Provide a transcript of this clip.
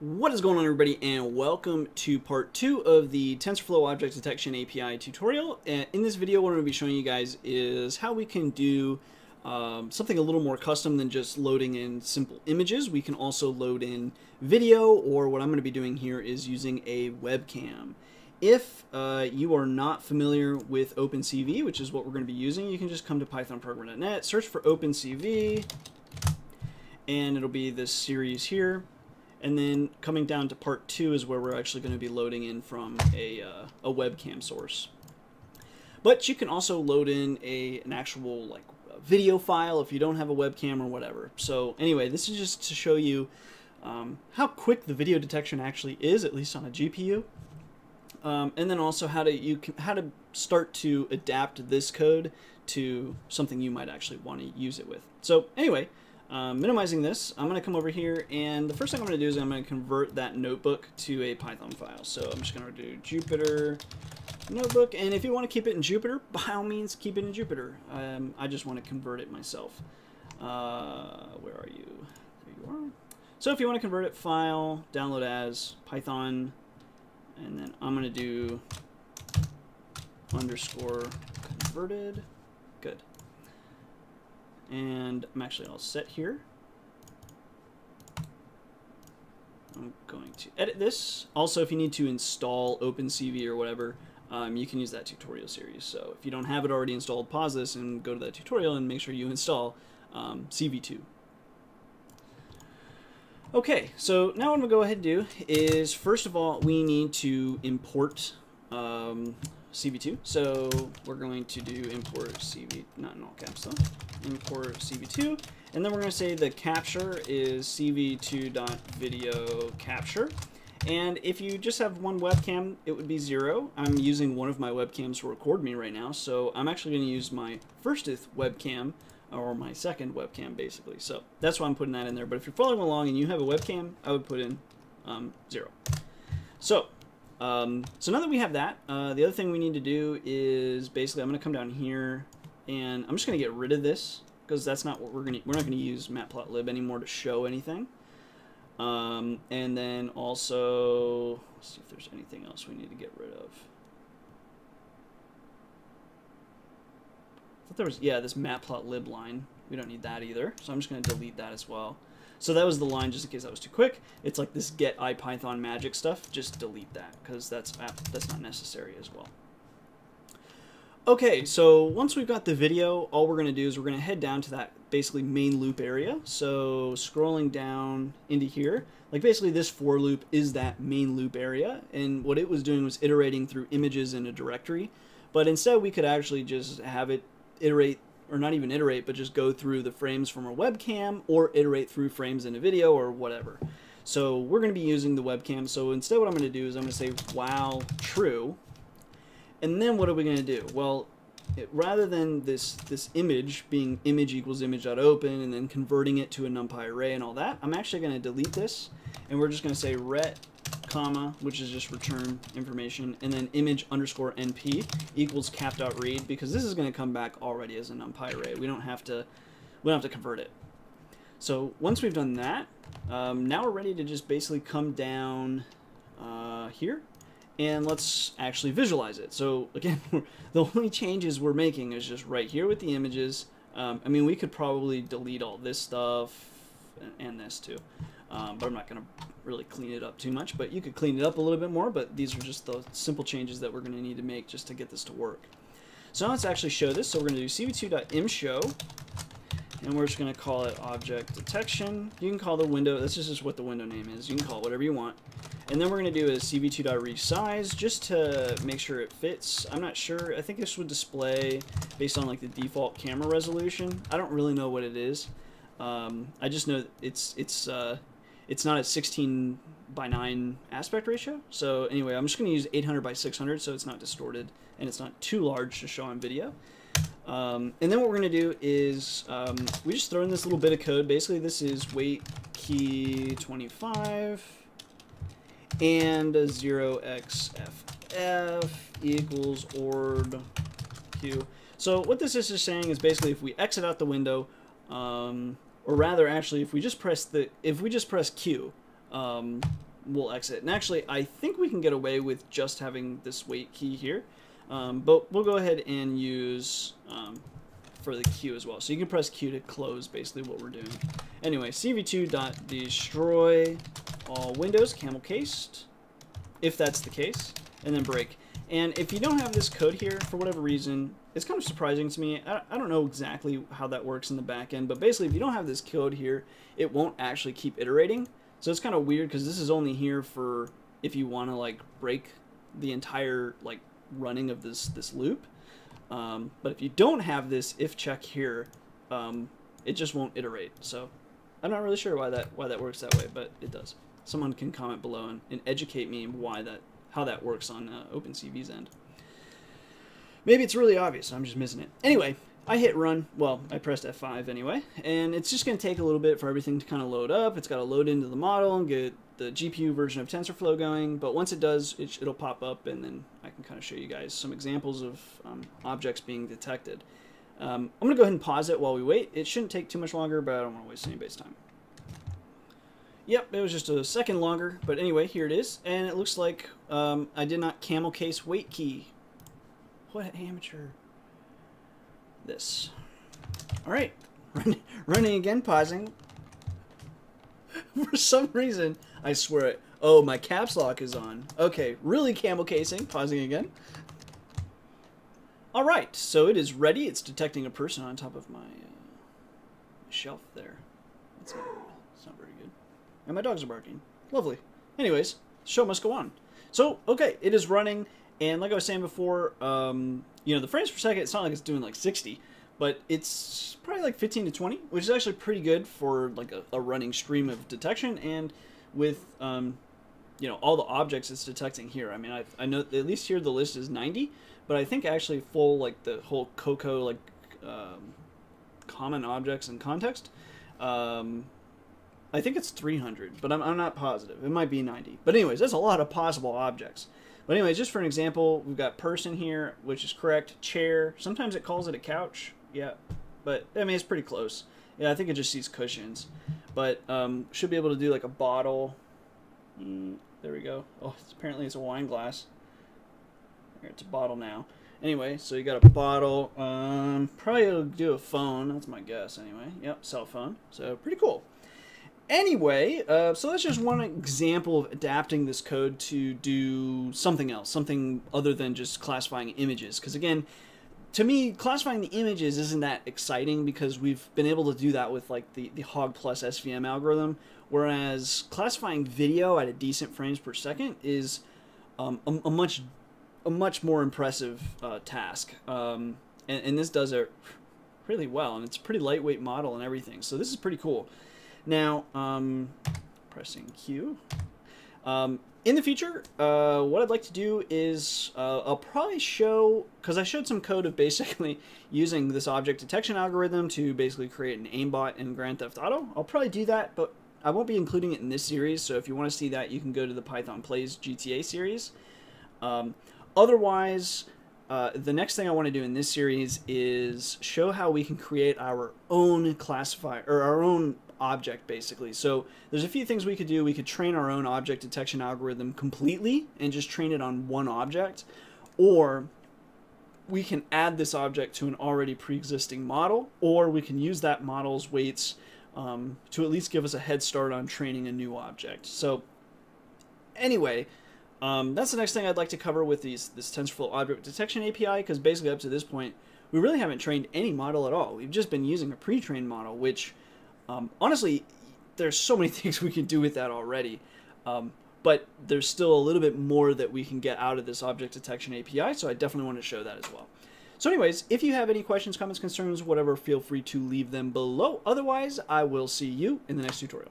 What is going on everybody and welcome to part two of the TensorFlow Object Detection API tutorial. In this video what I'm going to be showing you guys is how we can do um, something a little more custom than just loading in simple images. We can also load in video or what I'm going to be doing here is using a webcam. If uh, you are not familiar with OpenCV, which is what we're going to be using, you can just come to pythonprogramming.net, search for OpenCV, and it'll be this series here. And then coming down to part two is where we're actually going to be loading in from a, uh, a webcam source. But you can also load in a, an actual like video file if you don't have a webcam or whatever. So anyway, this is just to show you um, how quick the video detection actually is, at least on a GPU. Um, and then also how to you can, how to start to adapt this code to something you might actually want to use it with. So anyway, um, minimizing this, I'm going to come over here, and the first thing I'm going to do is I'm going to convert that notebook to a Python file. So I'm just going to do Jupyter notebook, and if you want to keep it in Jupyter, by all means, keep it in Jupyter. Um, I just want to convert it myself. Uh, where are you? There you are. So if you want to convert it, file, download as, Python, and then I'm going to do underscore converted. Good and I'm actually all set here. I'm going to edit this. Also, if you need to install OpenCV or whatever, um, you can use that tutorial series. So if you don't have it already installed, pause this and go to that tutorial and make sure you install um, CV2. Okay, so now what I'm going to go ahead and do is, first of all, we need to import um, CV2. So we're going to do import CV, not in all caps though, import CV2. And then we're going to say the capture is CV2.video capture. And if you just have one webcam, it would be zero. I'm using one of my webcams to record me right now, so I'm actually going to use my firsteth webcam, or my second webcam, basically. So that's why I'm putting that in there. But if you're following along and you have a webcam, I would put in um, zero. So um, so now that we have that, uh, the other thing we need to do is basically I'm going to come down here and I'm just going to get rid of this because that's not what we're going to, we're not going to use matplotlib anymore to show anything. Um, and then also, let's see if there's anything else we need to get rid of. I thought there was, yeah, this matplotlib line. We don't need that either. So I'm just going to delete that as well. So that was the line just in case that was too quick. It's like this get IPython magic stuff. Just delete that because that's, that's not necessary as well. Okay, so once we've got the video, all we're going to do is we're going to head down to that basically main loop area. So scrolling down into here, like basically this for loop is that main loop area. And what it was doing was iterating through images in a directory. But instead we could actually just have it iterate or not even iterate, but just go through the frames from a webcam or iterate through frames in a video or whatever. So we're going to be using the webcam. So instead what I'm going to do is I'm going to say while true. And then what are we going to do? Well, it, rather than this, this image being image equals image.open and then converting it to a NumPy array and all that, I'm actually going to delete this. And we're just going to say ret comma, which is just return information, and then image underscore np equals cap.read because this is going to come back already as a numpy array. We don't have to we don't have to convert it. So once we've done that, um, now we're ready to just basically come down uh, here and let's actually visualize it. So again, the only changes we're making is just right here with the images. Um, I mean, we could probably delete all this stuff and this too, um, but I'm not going to really clean it up too much, but you could clean it up a little bit more, but these are just the simple changes that we're going to need to make just to get this to work. So now let's actually show this. So we're going to do cv2.imshow, and we're just going to call it object detection. You can call the window, this is just what the window name is. You can call it whatever you want. And then we're going to do a cv2.resize just to make sure it fits. I'm not sure. I think this would display based on like the default camera resolution. I don't really know what it is. Um, I just know it's it's uh, it's not a 16 by 9 aspect ratio. So anyway, I'm just going to use 800 by 600 so it's not distorted and it's not too large to show on video. Um, and then what we're going to do is um, we just throw in this little bit of code. Basically, this is wait key 25 and 0xff equals ord q. So what this is just saying is basically if we exit out the window, um, or rather actually if we just press the if we just press Q um, we'll exit. And actually, I think we can get away with just having this wait key here. Um, but we'll go ahead and use um, for the Q as well. So you can press Q to close basically what we're doing. Anyway, cv2.destroy all windows camel cased, if that's the case, and then break. And if you don't have this code here, for whatever reason, it's kind of surprising to me. I, I don't know exactly how that works in the back end, but basically if you don't have this code here, it won't actually keep iterating. So it's kind of weird because this is only here for if you want to like break the entire like running of this this loop. Um, but if you don't have this if check here, um, it just won't iterate. So I'm not really sure why that why that works that way, but it does. Someone can comment below and, and educate me why that how that works on uh, OpenCV's end. Maybe it's really obvious. I'm just missing it. Anyway, I hit run. Well, I pressed F5 anyway, and it's just going to take a little bit for everything to kind of load up. It's got to load into the model and get the GPU version of TensorFlow going. But once it does, it, will pop up, and then I can kind of show you guys some examples of um, objects being detected. Um, I'm going to go ahead and pause it while we wait. It shouldn't take too much longer, but I don't want to waste anybody's time. Yep, it was just a second longer, but anyway, here it is. And it looks like um, I did not camel case wait key. What amateur. This. All right, running again, pausing. For some reason, I swear it. Oh, my caps lock is on. Okay, really camel casing, pausing again. All right, so it is ready. It's detecting a person on top of my uh, shelf there. Not, that's not very. And my dogs are barking. Lovely. Anyways, show must go on. So, okay, it is running, and like I was saying before, um, you know, the frames per second, it's not like it's doing like 60, but it's probably like 15 to 20, which is actually pretty good for like a, a running stream of detection, and with, um, you know, all the objects it's detecting here. I mean, I, I know at least here the list is 90, but I think actually full like the whole COCO like um, common objects and context. Um, I think it's 300, but I'm, I'm not positive. It might be 90. But anyways, that's a lot of possible objects. But anyways, just for an example, we've got person here, which is correct. Chair. Sometimes it calls it a couch. Yeah, but I mean it's pretty close. Yeah, I think it just sees cushions. But um, should be able to do like a bottle. Mm, there we go. Oh, it's, apparently it's a wine glass. It's a bottle now. Anyway, so you got a bottle. Um, probably do a phone. That's my guess. Anyway, yep, cell phone. So pretty cool. Anyway, uh, so that's just one example of adapting this code to do something else, something other than just classifying images. Because again, to me, classifying the images isn't that exciting because we've been able to do that with like the, the HOG Plus SVM algorithm, whereas classifying video at a decent frames per second is um, a, a much a much more impressive uh, task. Um, and, and, this does it really well, and it's a pretty lightweight model and everything. So this is pretty cool. Now, um, pressing Q. Um, in the future, uh, what I'd like to do is uh, I'll probably show, because I showed some code of basically using this object detection algorithm to basically create an aimbot in Grand Theft Auto. I'll probably do that, but I won't be including it in this series, so if you want to see that, you can go to the Python Plays GTA series. Um, Otherwise, uh, the next thing I want to do in this series is show how we can create our own classifier or our own object basically. So there's a few things we could do. We could train our own object detection algorithm completely and just train it on one object or we can add this object to an already pre-existing model or we can use that model's weights um, to at least give us a head start on training a new object. So anyway, um, that's the next thing I'd like to cover with these this TensorFlow Object Detection API, because basically up to this point, we really haven't trained any model at all. We've just been using a pre-trained model, which um, honestly, there's so many things we can do with that already. Um, but there's still a little bit more that we can get out of this object detection API, so I definitely want to show that as well. So anyways, if you have any questions, comments, concerns, whatever, feel free to leave them below. Otherwise, I will see you in the next tutorial.